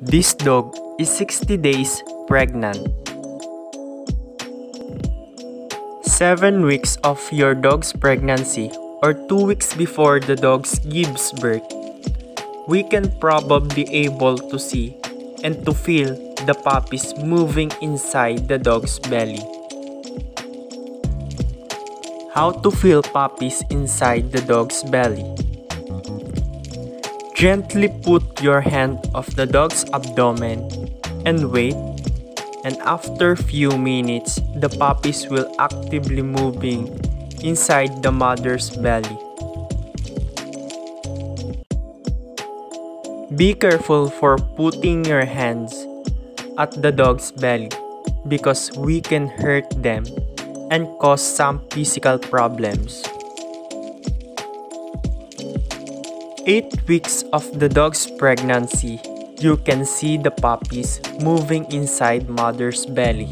This dog is 60 days pregnant. 7 weeks of your dog's pregnancy or 2 weeks before the dog gives birth, we can probably able to see and to feel the puppies moving inside the dog's belly. How to feel puppies inside the dog's belly. Gently put your hand off the dog's abdomen and wait and after few minutes the puppies will actively moving inside the mother's belly. Be careful for putting your hands at the dog's belly because we can hurt them and cause some physical problems. 8 weeks of the dog's pregnancy, you can see the puppies moving inside mother's belly.